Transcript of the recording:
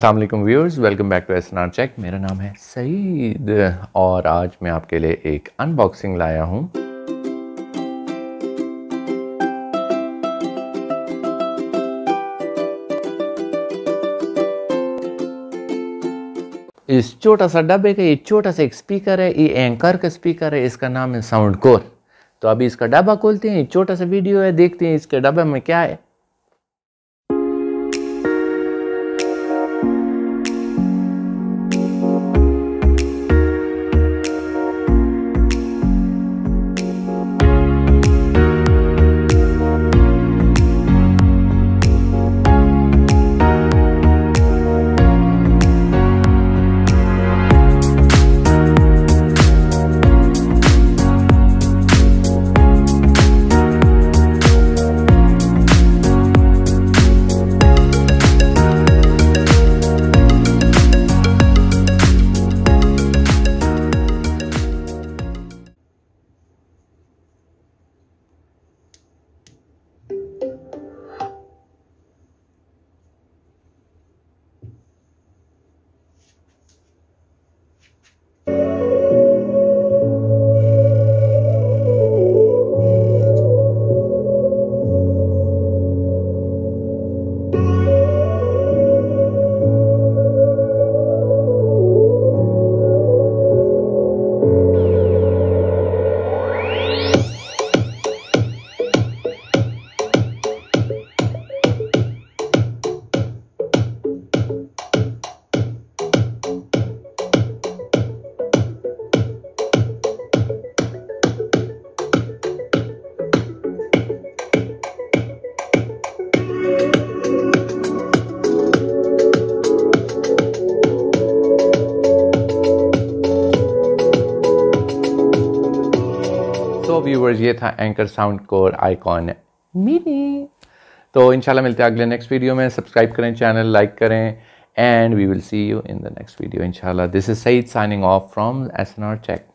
Allam viewers, welcome back to S R check. मेरा नाम है सईद और आज मैं आपके लिए एक अनबॉक्सिंग लाया हूँ। इस छोटा सा डब्बे का, ये छोटा सा एक स्पीकर है, ये एंकर का स्पीकर है, इसका नाम है साउंड कोर तो अभी इसका डब्बा खोलते हैं छोटा सा वीडियो है, देखते हैं इसके डब्बे में क्या है। तो व्यूवर्स ये था Anker sound core icon mini तो इनशाला मिलते हैं अगले नेक्स्ट वीडियो में. सब्सक्राइब करें चैनल लाइक करें and we will see you in the next video इनशाला this is Saeed signing off from S N R check